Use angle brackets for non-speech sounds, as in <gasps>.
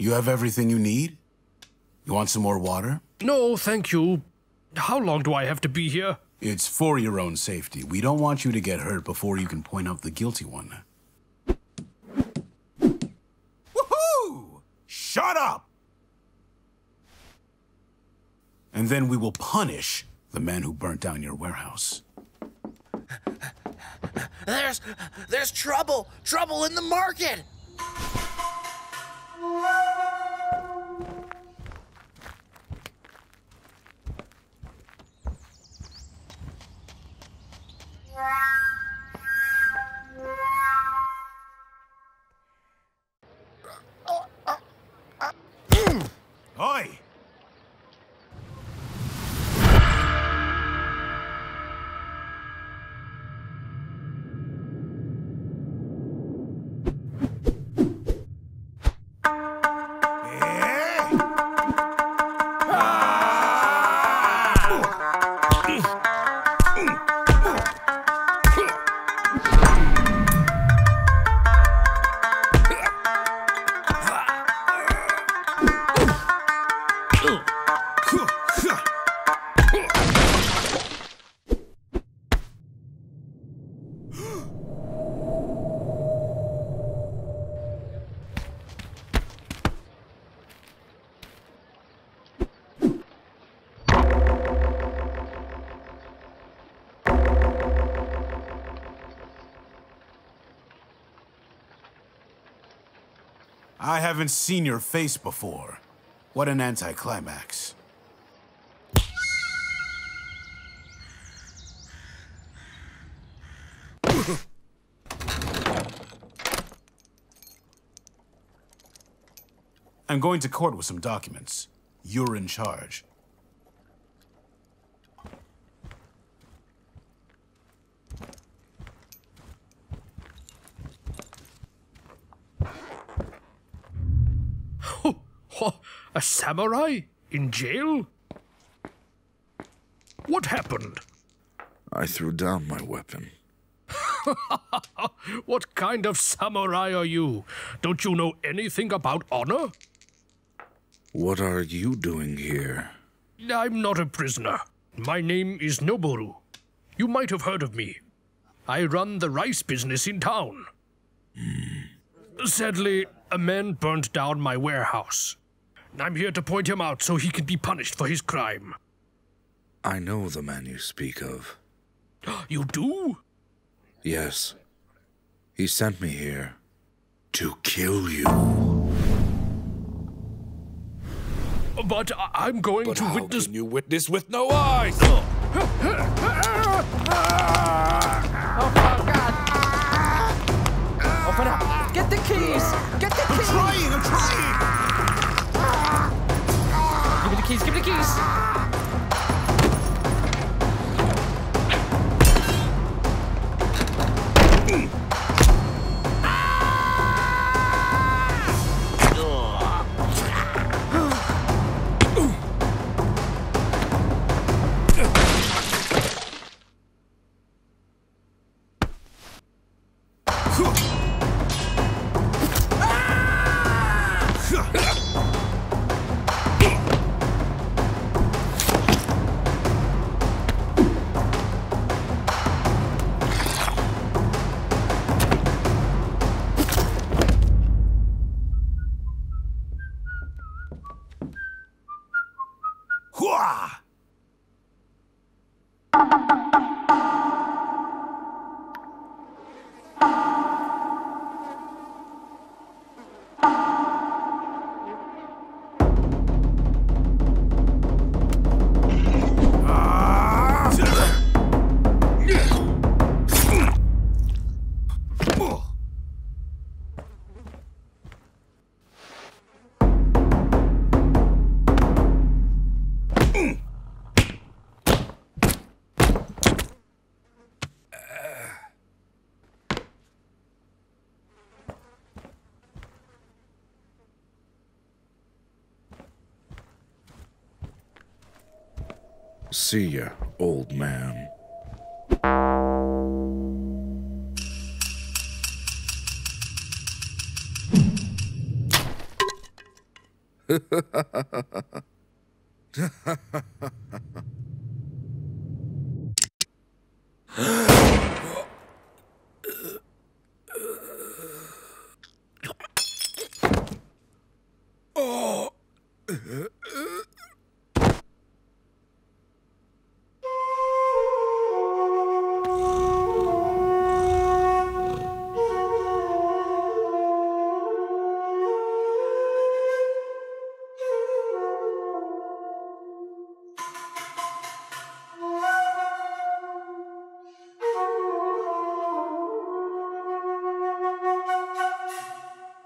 You have everything you need? You want some more water? No, thank you. How long do I have to be here? It's for your own safety. We don't want you to get hurt before you can point out the guilty one. Woohoo! Shut up! And then we will punish the man who burnt down your warehouse. There's there's trouble! Trouble in the market! Oi! I haven't seen your face before. What an anticlimax. I'm going to court with some documents. You're in charge. <laughs> Oh, a samurai? In jail? What happened? I threw down my weapon. <laughs> What kind of samurai are you? Don't you know anything about honor? What are you doing here? I'm not a prisoner. My name is Noboru. You might have heard of me. I run the rice business in town. Hmm. Sadly, a man burned down my warehouse. I'm here to point him out so he can be punished for his crime. I know the man you speak of. <gasps> You do? Yes. He sent me here to kill you. But I- I'm going But to how witness. can you witness with no eyes? <gasps> <gasps> See ya, old man. <laughs>